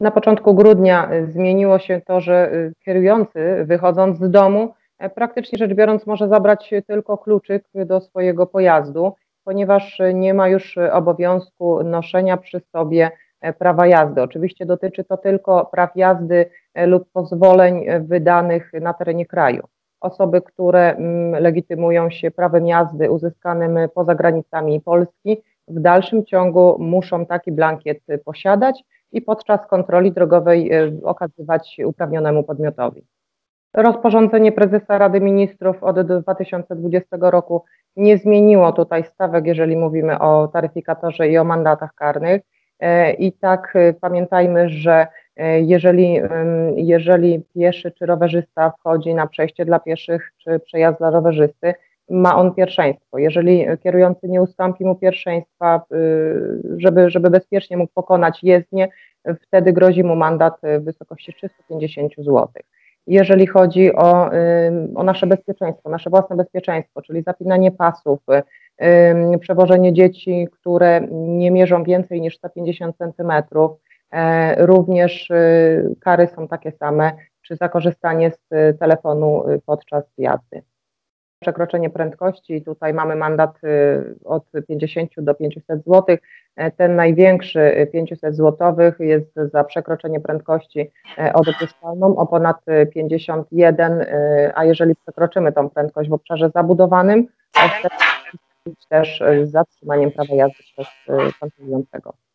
Na początku grudnia zmieniło się to, że kierujący wychodząc z domu, praktycznie rzecz biorąc, może zabrać tylko kluczyk do swojego pojazdu, ponieważ nie ma już obowiązku noszenia przy sobie prawa jazdy. Oczywiście dotyczy to tylko praw jazdy lub pozwoleń wydanych na terenie kraju osoby, które mm, legitymują się prawem jazdy uzyskanym poza granicami Polski, w dalszym ciągu muszą taki blankiet posiadać i podczas kontroli drogowej e, okazywać uprawnionemu podmiotowi. Rozporządzenie prezesa Rady Ministrów od 2020 roku nie zmieniło tutaj stawek, jeżeli mówimy o taryfikatorze i o mandatach karnych. E, I tak e, pamiętajmy, że jeżeli, jeżeli pieszy czy rowerzysta wchodzi na przejście dla pieszych czy przejazd dla rowerzysty, ma on pierwszeństwo. Jeżeli kierujący nie ustąpi mu pierwszeństwa, żeby, żeby bezpiecznie mógł pokonać jezdnię, wtedy grozi mu mandat w wysokości 350 zł. Jeżeli chodzi o, o nasze bezpieczeństwo, nasze własne bezpieczeństwo, czyli zapinanie pasów, przewożenie dzieci, które nie mierzą więcej niż 150 centymetrów. E, również y, kary są takie same, czy za korzystanie z y, telefonu y, podczas jazdy. Przekroczenie prędkości, tutaj mamy mandat od 50 do 500 zł. E, ten największy 500 zł jest za przekroczenie prędkości e, odpustalną o ponad 51, a jeżeli przekroczymy tą prędkość w obszarze zabudowanym, też z zatrzymaniem prawa jazdy przez kontrolującego.